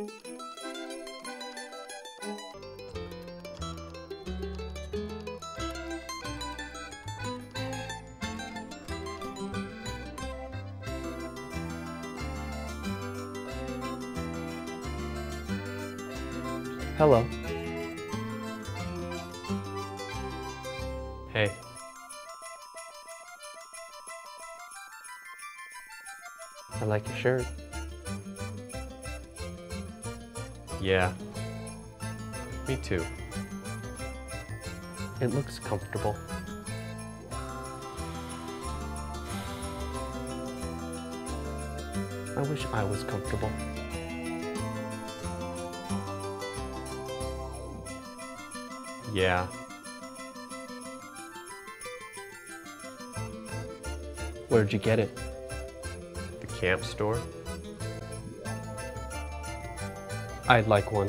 Hello. Hey. I like your shirt. Yeah. Me too. It looks comfortable. I wish I was comfortable. Yeah. Where'd you get it? The camp store? I'd like one.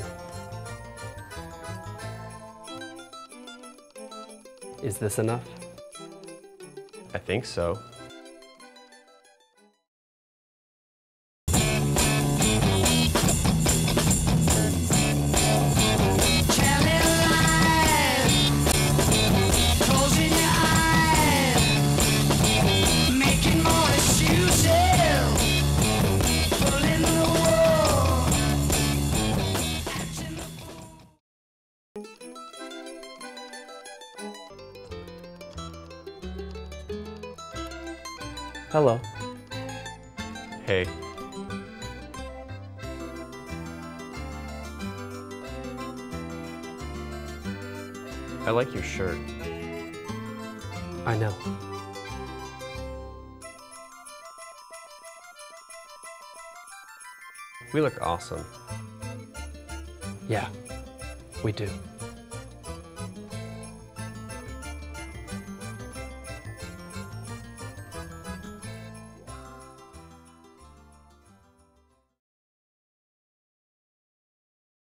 Is this enough? I think so. Hello. Hey. I like your shirt. I know. We look awesome. Yeah, we do.